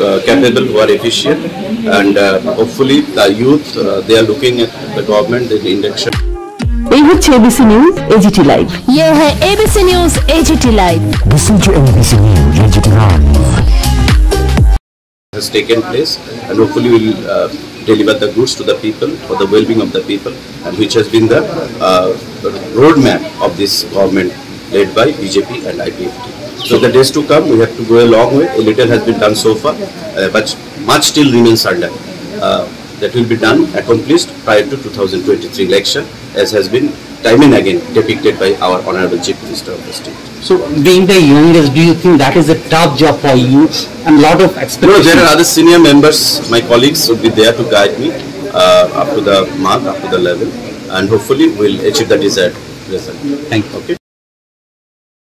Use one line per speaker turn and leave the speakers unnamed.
uh, capable, who are efficient, and uh, hopefully the youth uh, they are looking at the government, the election.
এই হচ্ছে ABC news AGT live
ये है ABC news AGT live
Listen to NBC News, Digital Live.
has taken place and hopefully will uh, deliver the goods to the people for the well-being of the people and which has been the uh, roadmap of this government led by BJP and IPFT. So the days to come we have to go a long way. A little has been done so far uh, but much still remains undone. Uh, that will be done, accomplished prior to 2023 election as has been time and again depicted by our Honorable Chief Minister of the state.
So being the youngest, do you think that is a tough job for you and a lot of
No,
expectations?
there are other senior members, my colleagues will be there to guide me uh, up to the mark, up to the level, and hopefully we'll achieve the desired result.
Thank you.
Okay.